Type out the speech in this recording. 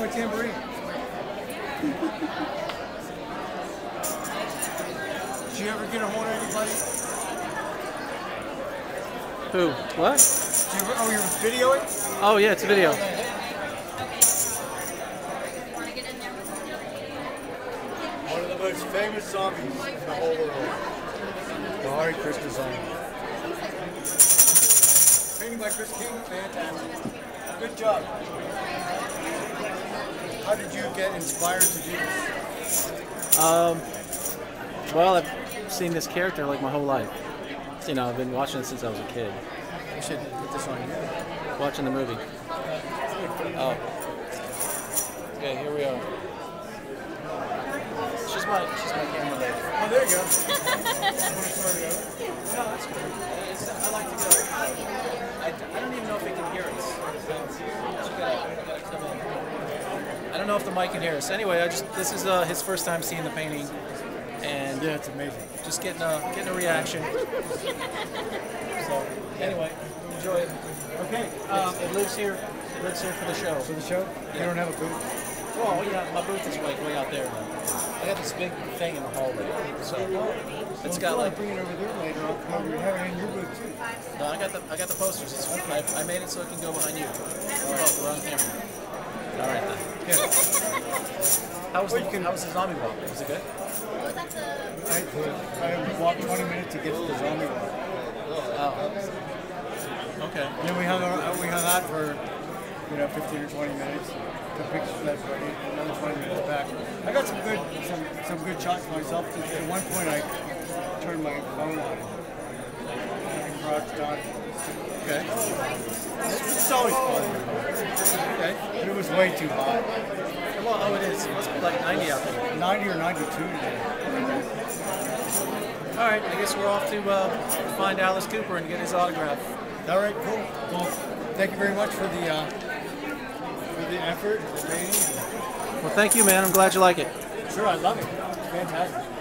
My tambourine. Did you ever get a hold of anybody? Who? What? Did you oh, you're videoing? Oh yeah, it's a video. One of the most famous zombies in the whole world. The Hare Krishna zombie. Painting by Chris King, fantastic. Good job. How did you get inspired to do this? Um, well, I've seen this character like my whole life. You know, I've been watching it since I was a kid. You should put this on here. Watching the movie. Oh. Okay, here we are. She's my she's my camera lady. Oh, there you go. Want to start it over? No, that's good. It's, I like to go. I, I don't even know if it can hear us. So, she gotta- gotta come in. I don't know if the mic can hear us. Anyway, I just this is uh, his first time seeing the painting, and Yeah, it's amazing. just getting a getting a reaction. So anyway, enjoy it. Okay, Um, it lives here. It lives here for the show. for the show, you don't have a booth? Well, yeah, my booth is like way out there. I got this big thing in the hallway. So it's got like bring it over there later. I'll come over. You have it in your booth too. no, I got the I got the posters. It's, I, I made it so it can go behind you. Oh, we're on camera. All right then. Yeah. How was the can- How was the zombie walk? Was it good? I, I walked 20 minutes to get to the zombie walk. Oh. Okay. And then we hung out, we hung out for, you know, 15 or 20 minutes. Took pictures of everybody, another 20 minutes back. I got some good, some, some good shots myself. At one point, I turned my phone on crouched. Okay. It's always fun. Okay. It was way too hot. Well, oh, it is. It must be like 90 out there. 90 or 92 today. All right. I guess we're off to uh, find Alice Cooper and get his autograph. All right, cool. Well, thank you very much for the uh, for the effort, the painting. Well, thank you, man. I'm glad you like it. Sure, I love it. It's fantastic.